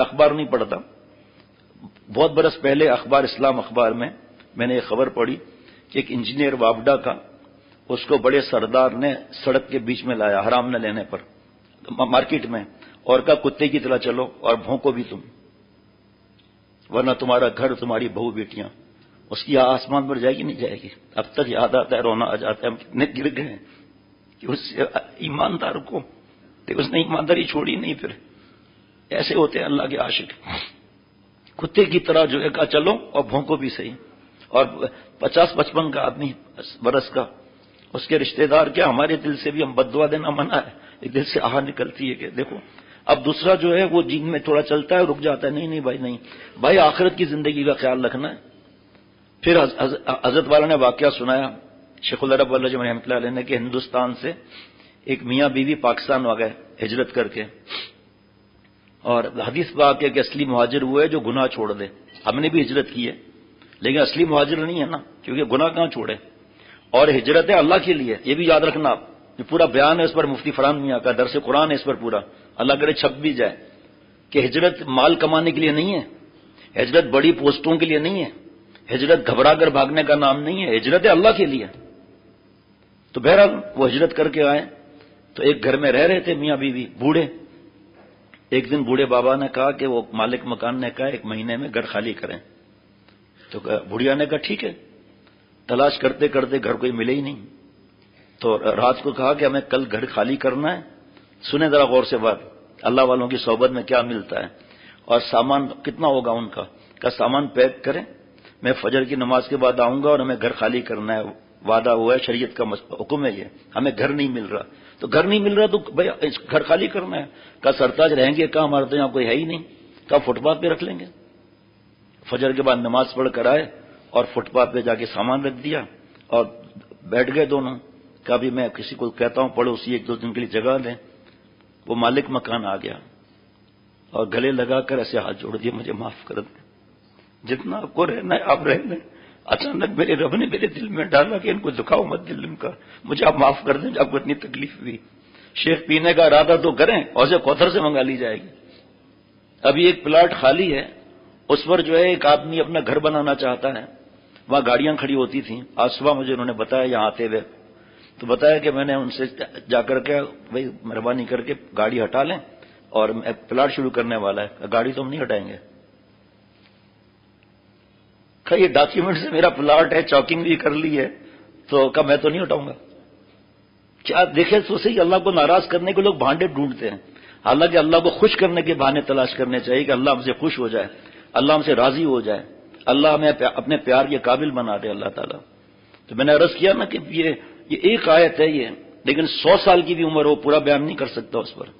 अखबार नहीं पढ़ता। बहुत बरस पहले अखबार इस्लाम अखबार में मैंने एक खबर पढ़ी कि एक इंजीनियर वापडा का, उसको बड़े सरदार ने सड़क के बीच में लाया, हराम न लेने पर मार्केट में, और का कुत्ते की तरह चलो और भोंको भी तुम, वरना तुम्हारा घर, तुम्हारी बहु बेटियाँ, उसकी आसमान पर जाएगी, नहीं जाएगी। अब तक याद आता है, रोना आ जाता है, हम कितने गिर गए कि उस, ईमानदार को उसने ईमानदारी छोड़ी नहीं फिर। ऐसे होते हैं अल्लाह के आशिक। कुत्ते की तरह जो है चलो, और भोंको भी सही। और पचास पचपन का आदमी बरस का, उसके रिश्तेदार क्या, हमारे दिल से भी हम बदवा देना मना है। एक दिल से आह निकलती है कि देखो, अब दूसरा जो है, वो जीन में थोड़ा चलता है, रुक जाता है। नहीं नहीं भाई नहीं। भाई, आखिरत की ज़िंदगी का ख्याल रखना है। फिर हज़रत वाला ने वाक्य सुनाया, शेखुल अरब रहमत ने कि हिंदुस्तान से एक मियाँ बीवी पाकिस्तान आ गए, हिजरत करके। और हदीस वाक्य के असली मुहाजिर वो है जो गुनाह छोड़ दे। हमने भी हिजरत की है। लेकिन असली मुहाजिर नहीं है ना, क्योंकि गुनाह कहाँ छोड़े? और हिजरत है अल्लाह के लिए, ये भी याद रखना आप। जो पूरा बयान है इस पर मुफ्ती फरान मियाँ का, दरसे कुरान है इस पर पूरा। अल्लाह करे छप भी जाए कि हिजरत माल कमाने के लिए नहीं है, हिजरत बड़ी पोस्टों के लिए नहीं है, हिजरत घबरा कर भागने का नाम नहीं है, हिजरत है अल्लाह के लिए। तो बहरहाल वो हिजरत करके आए तो एक घर में रह रहे थे मियाँ बीवी, बूढ़े। एक दिन बूढ़े बाबा ने कहा कि वो मालिक मकान ने कहा, एक महीने में घर खाली करें। तो बुढ़िया ने कहा, ठीक है। तलाश करते करते घर कोई मिले ही नहीं। तो रात को कहा कि हमें कल घर खाली करना है। सुने जरा गौर से बात। अल्लाह वालों की सोबत में क्या मिलता है? और सामान कितना होगा उनका? का सामान पैक करें। मैं फजर की नमाज़ के बाद आऊँगा और हमें घर खाली करना है। वादा हुआ है, शरीयत का हुक्म है ये। हमें घर नहीं मिल रहा। तो घर नहीं मिल रहा तो भाई घर खाली करना है। का सरताज रहेंगे, कहा हमारे तो यहाँ कोई है ही नहीं। कहा, फुटपाथ पे रख लेंगे। फजर के बाद नमाज़ पढ़ कर आए और फुटपाथ पे जाके सामान रख दिया और बैठ गए दोनों। कभी मैं किसी को कहता हूँ, पड़ोसी एक दो दिन के लिए जगह दें। वो मालिक मकान आ गया और गले लगाकर ऐसे हाथ जोड़ दिए, मुझे माफ़ कर दें। जितना आपको रहना है, आप रहने अचानक मेरे रब ने मेरे दिल में डाला कि इनको दुखाओ मत दिल का मुझे आप माफ़ कर दें आपको इतनी तकलीफ़ हुई। शेख पीने का इरादा तो करें और से कोथर से मंगा ली जाएगी। अभी एक प्लाट खाली है। उस पर जो है एक आदमी अपना घर बनाना चाहता है। वहाँ गाड़ियाँ खड़ी होती थी। आज सुबह मुझे उन्होंने बताया यहाँ आते हुए। तो बताया कि मैंने उनसे जाकर के भाई, मेहरबानी करके गाड़ी हटा लें और प्लाट शुरू करने वाला है। गाड़ी तो हम नहीं हटाएँगे। कहा, ये डॉक्यूमेंट से मेरा प्लाट है चौकिंग भी कर ली है तो कहा, मैं तो नहीं उठाऊँगा क्या देखे तो सही अल्लाह को नाराज़ करने के लोग भांडे ढूंढते हैं। हालाँकि अल्लाह को खुश करने के बहाने तलाश करने चाहिए कि अल्लाह हमसे खुश हो जाए, अल्लाह हमसे राज़ी हो जाए, अल्लाह हमें अपने प्यार के काबिल बना दे अल्लाह ताला। तो मैंने अर्ज़ किया ना कि ये ये एक आयत है ये, लेकिन सौ साल की भी उम्र हो, पूरा बयान नहीं कर सकता उस पर।